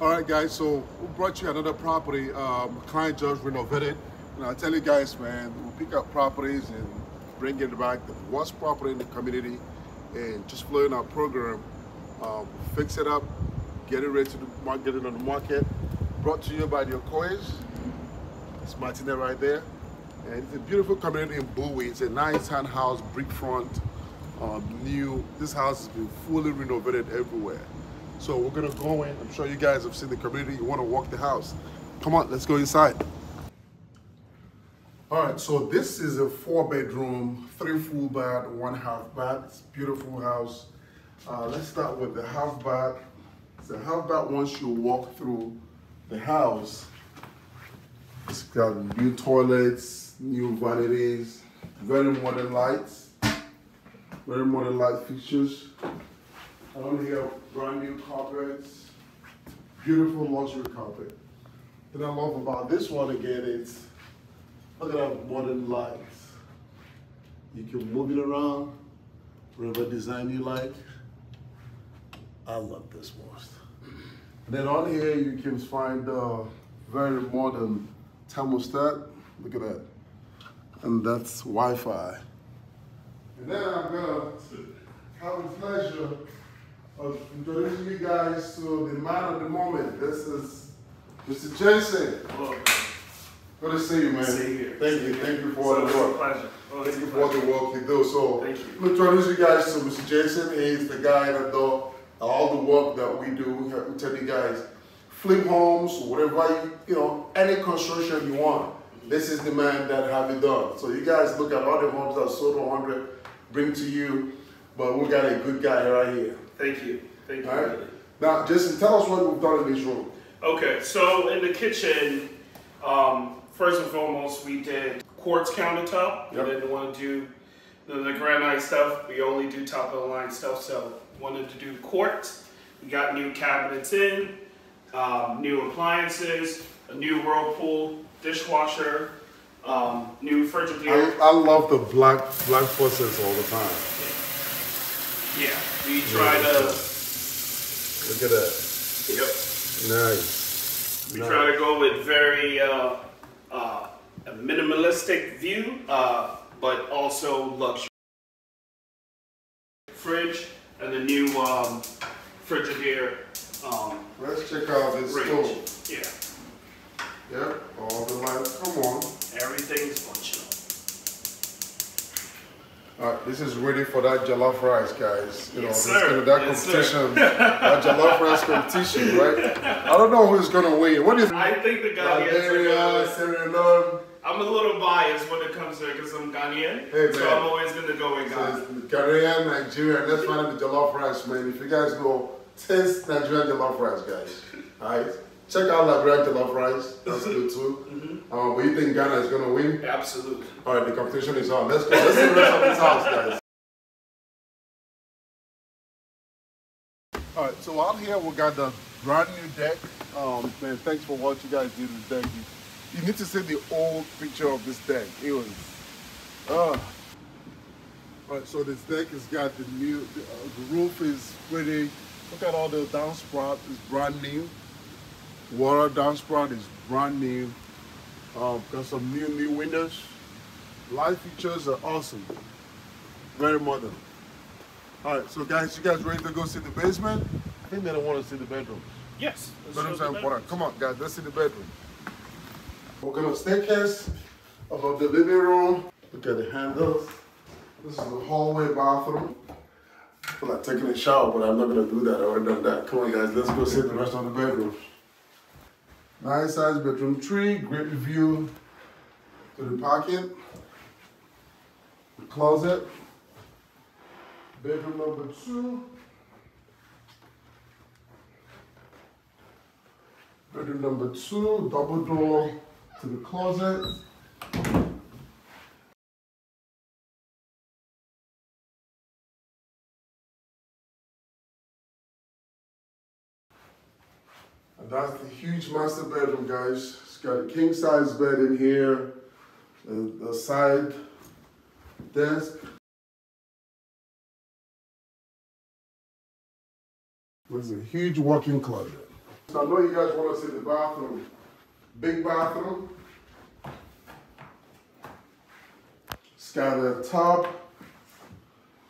All right, guys, so we brought you another property. Um, client just renovated. And I tell you guys, man, we pick up properties and bring it back, the worst property in the community, and just flow in our program, um, fix it up, get it ready to get it on the market. Brought to you by the Okoyes. It's Martina right there. And it's a beautiful community in Bowie. It's a nice house, brick front, um, new. This house has been fully renovated everywhere. So we're gonna go in. I'm sure you guys have seen the community. You wanna walk the house. Come on, let's go inside. All right, so this is a four bedroom, three full bath, one half bath. It's beautiful house. Uh, let's start with the half bath. A half bath once you walk through the house. It's got new toilets, new vanities, very modern lights, very modern light fixtures. On here, brand new carpets, beautiful luxury carpet. Then I love about this one again is, look at that modern lights. You can move it around, whatever design you like. I love this most. And then on here you can find a very modern thermostat. Look at that. And that's Wi-Fi. And then I'm gonna have the pleasure of introducing you guys to the man of the moment. This is Mr. Jensen. Hello. Good to see you, man. See you. Thank you. Thank you for so the work. pleasure. Oh, Thank you for the work you do. So, Thank you. introduce you guys to Mr. Jason. He's the guy that does all the work that we do. We tell you guys, flip homes, whatever you, you know, any construction you want. This is the man that have it done. So you guys look at all the homes that sold 100, bring to you, but we got a good guy right here. Thank you. Thank you. All right. Now, Jason, tell us what we've done in this room. Okay, so in the kitchen, um, first and foremost, we did quartz countertop. Yep. We didn't want to do the, the granite stuff. We only do top of the line stuff, so wanted to do quartz. We got new cabinets in, um, new appliances, a new whirlpool dishwasher, um, new Frigidaire. I, I love the black black faucets all the time. Yeah, we try to. Look at that. Yep. Nice. We nice. try to go with very uh, uh, a minimalistic view, uh, but also luxury. Fridge and the new um, Frigidaire um, Let's check out this fridge. stove. Yeah, Yep, all the lights. Come on. everything's functional. Right, this is ready for that jollof rice, guys. You Yes, know, sir. gonna, that Yes, competition, that jollof rice competition, right? I don't know who's gonna win. What is I think the Ghanaians. Sierra Leone? I'm a little biased when it comes to it because I'm Ghanaian, Hey, so. I'm always to go with So Ghana. it's Korean, Nigeria. Let's find out the jollof rice, man. If you guys go, taste Nigerian jollof rice, guys. All right, check out Liberian jollof rice. That's good too. Mm-hmm. Um, but you think Ghana is gonna win? Absolutely. All right, the competition is on. Let's go. Let's see the rest of this house, guys. All right, so out here we got the brand new deck. Um, man, thanks for what you guys did with the deck. You, you need to see the old picture of this deck. It was, uh. All right, so this deck has got the new, the, uh, the roof is pretty. Look at all the downspout. It's brand new. Water downspout is brand new. Um, got some new new windows. Light features are awesome. Very modern. All right, so guys, you guys ready to go see the basement? I think they don't want to see the bedrooms. Yes. Bedrooms are important. Come on, guys, let's see the bedroom. We're gonna staircase above the living room. Look at the handles. This is the hallway bathroom. I'm like taking a shower, but I'm not gonna do that. I already done that. Come on, guys, let's go see the rest of the bedrooms. Nice size bedroom tree, great view to the pocket, the closet, bedroom number two. Bedroom number two, double door to the closet. That's the huge master bedroom, guys. It's got a king size bed in here, a, side desk. There's a huge walk-in closet. So I know you guys wanna see the bathroom. Big bathroom. It's got a tub,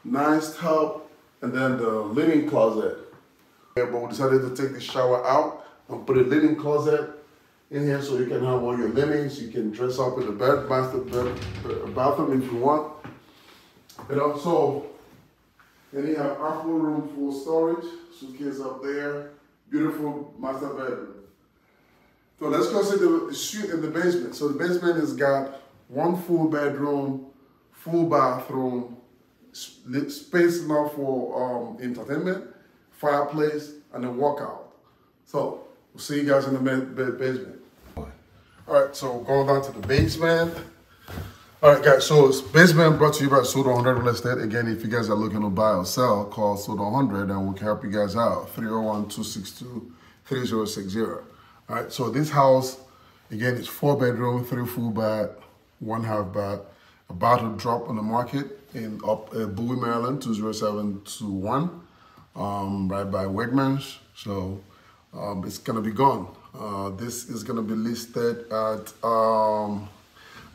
nice tub, and then the linen closet. Yeah, but we decided to take the shower out and put a linen closet in here so you can have all your linens. You can dress up in the bed, master bed, bathroom if you want. You know, so then you have ample room for storage, suitcase up there, beautiful master bedroom. So let's go see the, suite in the basement. So the basement has got one full bedroom, full bathroom, space enough for um, entertainment, fireplace, and a walkout. So we'll see you guys in the basement. All right, so going down to the basement. All right, guys, so it's basement brought to you by Sold 100 Real Estate. Again, if you guys are looking to buy or sell, call Sold 100 and we can help you guys out. 301 262 3060. All right, so this house, again, it's four bedroom, three full bath, one half bath, about to drop on the market in up uh, Bowie, Maryland, 20721, um, right by Wegmans. So um, it's gonna be gone. Uh, this is gonna be listed at, um,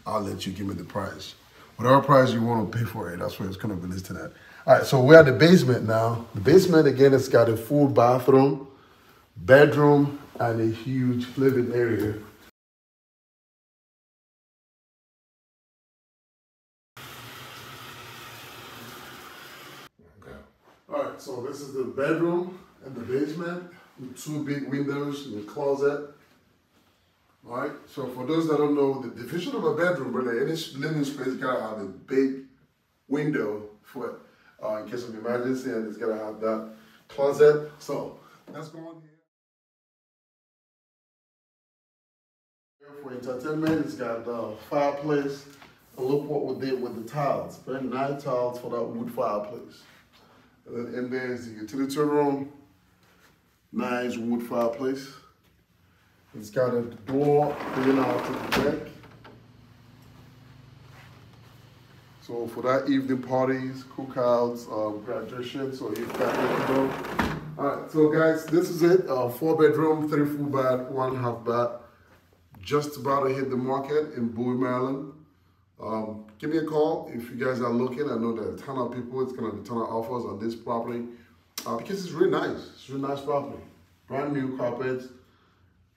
I'll let you give me the price. Whatever price you want to pay for it, that's where it's gonna be listed at. All right, so we're at the basement now. The basement again, it's got a full bathroom, bedroom, and a huge living area. All right, so this is the bedroom and the basement two big windows and a closet. All right, so for those that don't know, the division of a bedroom, brother, any living space gotta have a big window for uh, in case of emergency, and it's gotta have that closet. So let's go on here. For entertainment, it's got the fireplace. And look what we did with the tiles. Very nice tiles for that wood fireplace. And then in there is the utility room. Nice wood fireplace. It's got a door going out to the deck. So for that evening parties, cookouts, um, graduation, so you've got to go. All right, so guys, this is it. Uh, four bedroom, three full bath, one half bath. Just about to hit the market in Bowie, Maryland. Um, give me a call if you guys are looking. I know there are a ton of people. It's gonna be a ton of offers on this property uh, because it's really nice. It's really nice property. Brand new carpets,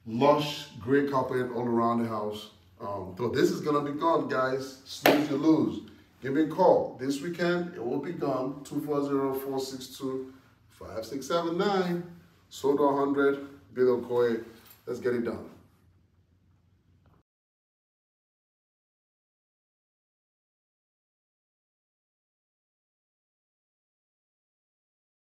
lush gray carpet all around the house. Um, so this is gonna be gone, guys. Snooze you lose. Give me a call this weekend. It will be gone. 240-462-5679. Sold 100. Bill Okoye. Let's get it done.